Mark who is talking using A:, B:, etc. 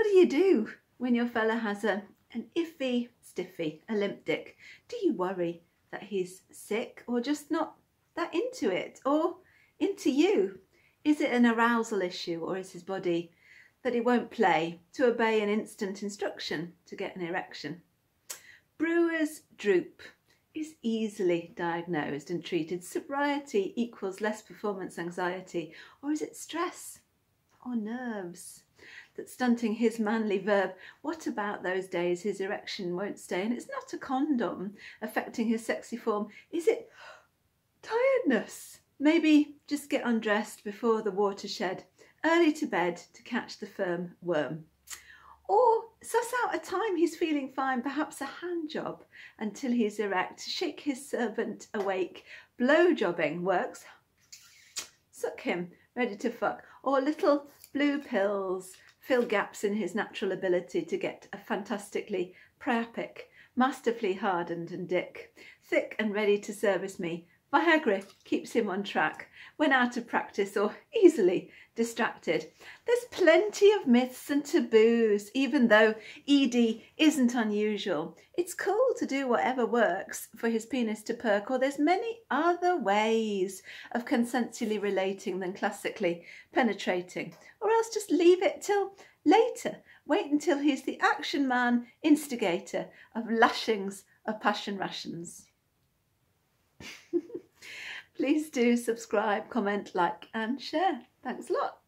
A: What do you do when your fella has a an iffy stiffy, a limp dick? Do you worry that he's sick or just not that into it or into you? Is it an arousal issue or is his body that he won't play to obey an instant instruction to get an erection? Brewer's droop is easily diagnosed and treated. Sobriety equals less performance anxiety or is it stress or nerves? That's stunting his manly verve. What about those days his erection won't stay? And it's not a condom affecting his sexy form. Is it tiredness? Maybe just get undressed before the watershed, early to bed to catch the firm worm. Or suss out a time he's feeling fine, perhaps a hand job until he's erect. Shake his servant awake. Blow jobbing works. Suck him, ready to fuck. Or little blue pills fill gaps in his natural ability to get a fantastically priapic, masterfully hardened and dick, thick and ready to service me. Viagra keeps him on track when out of practice or easily distracted. There's plenty of myths and taboos, even though ED isn't unusual. It's cool to do whatever works for his penis to perk, or there's many other ways of consensually relating than classically penetrating, or else just leave it till later. Wait until he's the action man instigator of lashings of passion rations. Please do subscribe, comment, like and share. Thanks a lot.